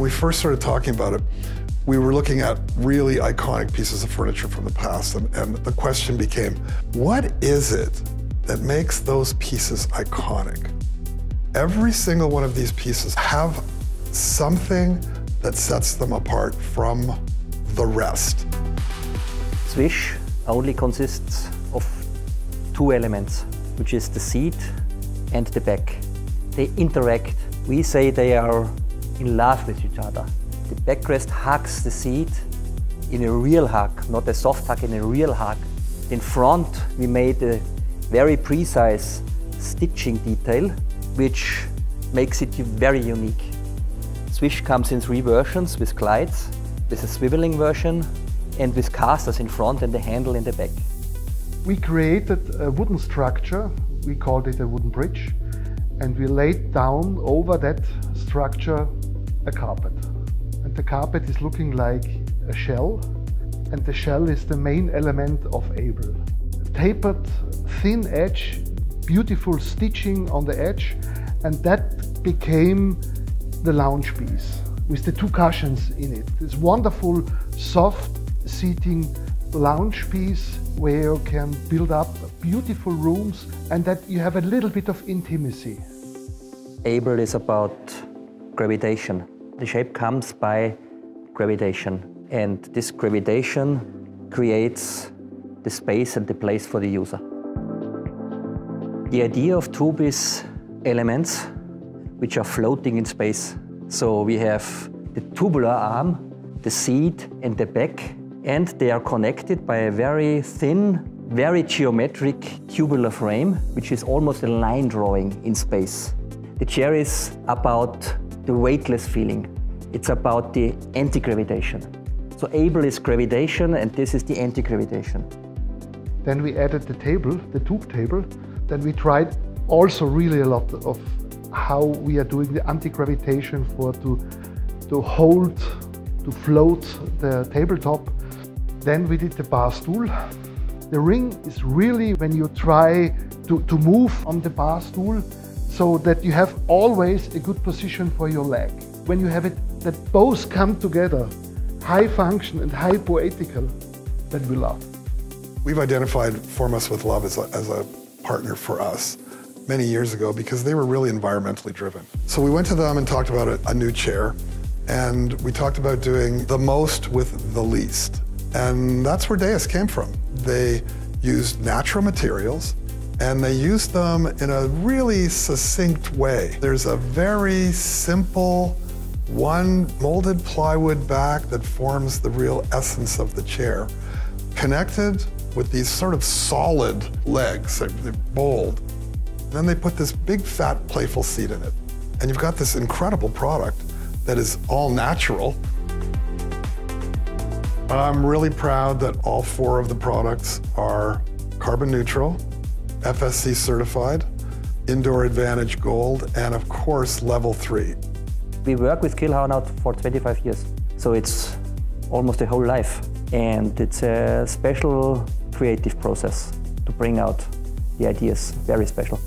When we first started talking about it, we were looking at really iconic pieces of furniture from the past, and, and the question became, what is it that makes those pieces iconic? Every single one of these pieces have something that sets them apart from the rest. Swish only consists of two elements, which is the seat and the back. They interact. We say they are in love with each other. The backrest hugs the seat in a real hug, not a soft hug, in a real hug. In front, we made a very precise stitching detail, which makes it very unique. Swish comes in three versions with glides, with a swiveling version, and with casters in front and the handle in the back. We created a wooden structure, we called it a wooden bridge, and we laid down over that structure a carpet. And the carpet is looking like a shell, and the shell is the main element of Abl. Tapered, thin edge, beautiful stitching on the edge, and that became the lounge piece with the two cushions in it. This wonderful, soft seating lounge piece where you can build up beautiful rooms and that you have a little bit of intimacy. Abl is about gravitation. The shape comes by gravitation and this gravitation creates the space and the place for the user. The idea of Toob is elements which are floating in space. So we have the tubular arm, the seat and the back and they are connected by a very thin, very geometric tubular frame, which is almost a line drawing in space. The chair is about the weightless feeling. It's about the anti-gravitation. So Abl is gravitation and this is the anti-gravitation. Then we added the table, the Toob table. Then we tried also really a lot of how we are doing the anti-gravitation for to, to hold, to float the tabletop then we did the bar stool. The ring is really when you try to, to move on the bar stool so that you have always a good position for your leg. When you have it that both come together, high function and high poetical, that we love. We've identified Form Us with Love as a, as a partner for us many years ago because they were really environmentally driven. So we went to them and talked about a, a new chair and we talked about doing the most with the least. And that's where Dais came from. They used natural materials and they used them in a really succinct way. There's a very simple one molded plywood back that forms the real essence of the chair, connected with these sort of solid legs, they're, bold. And then they put this big fat playful seat in it. And you've got this incredible product that is all natural I'm really proud that all four of the products are carbon neutral, FSC certified, Indoor Advantage Gold, and of course, level three. We work with Keilhauer now for 25 years, so it's almost a whole life. And it's a special creative process to bring out the ideas, very special.